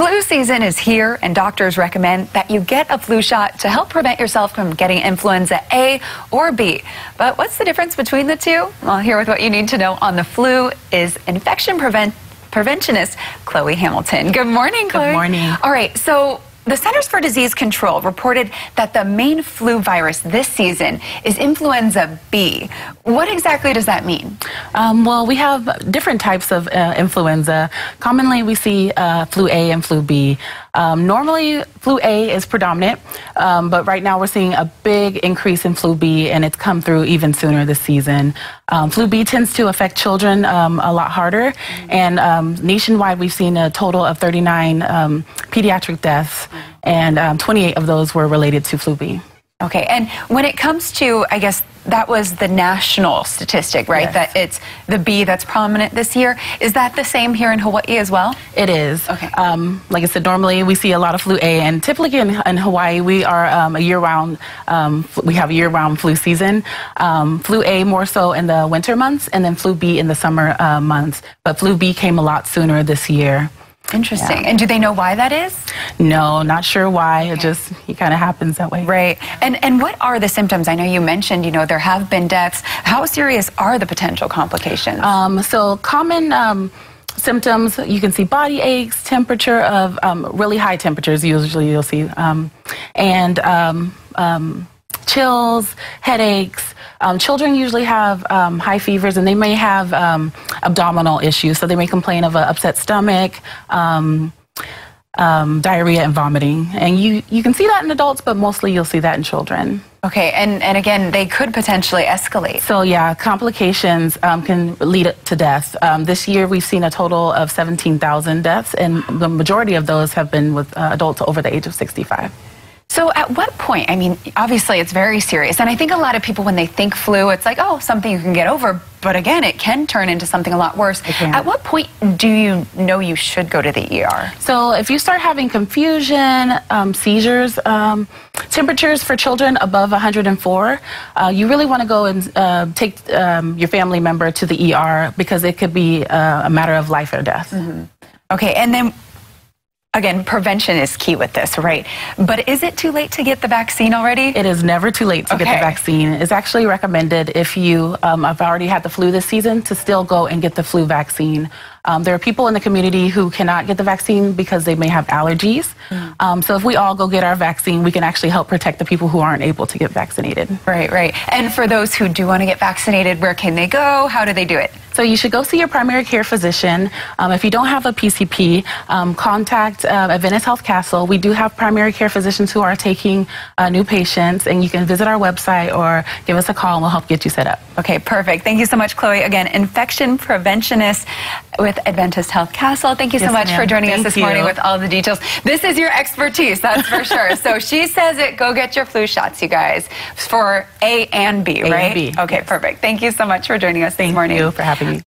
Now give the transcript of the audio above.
Flu season is here, and doctors recommend that you get a flu shot to help prevent yourself from getting influenza A or B. But what's the difference between the two? Well, here with what you need to know on the flu is infection prevent preventionist Chloe Hamilton. Good morning, Chloe. Good morning. All right, so the Centers for Disease Control reported that the main flu virus this season is influenza B. What exactly does that mean? Um, well, we have different types of uh, influenza. Commonly, we see uh, flu A and flu B. Um, normally, flu A is predominant, um, but right now we're seeing a big increase in flu B, and it's come through even sooner this season. Um, flu B tends to affect children um, a lot harder, and um, nationwide we've seen a total of 39 um, pediatric deaths, and 28 of those were related to flu B. Okay, and when it comes to, I guess that was the national statistic, right? Yes. That it's the B that's prominent this year. Is that the same here in Hawaii as well? It is. Okay. Um, like I said, normally we see a lot of flu A, and typically in, in Hawaii we are um, a year-round. Um, we have a year-round flu season. Um, flu A more so in the winter months, and then flu B in the summer uh, months. But flu B came a lot sooner this year. Interesting. And do they know why that is? No, not sure why. It just it kind of happens that way. Right. And and what are the symptoms? I know you mentioned, you know, there have been deaths. How serious are the potential complications? Um, so common. Um, symptoms you can see body aches temperature of um, really high temperatures usually you'll see um, and um, um, chills headaches um, children usually have um, high fevers and they may have um, abdominal issues. So they may complain of an upset stomach, um, um, diarrhea, and vomiting. And you, you can see that in adults, but mostly you'll see that in children. Okay, and, and again, they could potentially escalate. So, yeah, complications um, can lead to death. Um, this year, we've seen a total of 17,000 deaths, and the majority of those have been with uh, adults over the age of 65. So at what point, I mean, obviously it's very serious. And I think a lot of people, when they think flu, it's like, oh, something you can get over. But again, it can turn into something a lot worse. At what point do you know you should go to the ER? So if you start having confusion, um, seizures, um, temperatures for children above 104, uh, you really want to go and uh, take um, your family member to the ER because it could be uh, a matter of life or death. Mm -hmm. Okay, and then Again, prevention is key with this, right? But is it too late to get the vaccine already? It is never too late to okay. get the vaccine. It's actually recommended if you um, have already had the flu this season to still go and get the flu vaccine. Um, there are people in the community who cannot get the vaccine because they may have allergies. Mm. Um, so if we all go get our vaccine, we can actually help protect the people who aren't able to get vaccinated. Right, right. And for those who do want to get vaccinated, where can they go? How do they do it? So you should go see your primary care physician. Um, if you don't have a PCP, um, contact uh, Adventist Health Castle. We do have primary care physicians who are taking uh, new patients, and you can visit our website or give us a call, and we'll help get you set up. Okay, perfect. Thank you so much, Chloe. Again, infection preventionist with Adventist Health Castle. Thank you so yes, much for joining Thank us this you. morning with all the details. This is your expertise, that's for sure. so she says it. Go get your flu shots, you guys, for A and B, A right? And B. Okay, yes. perfect. Thank you so much for joining us Thank this morning. Thank you for having me.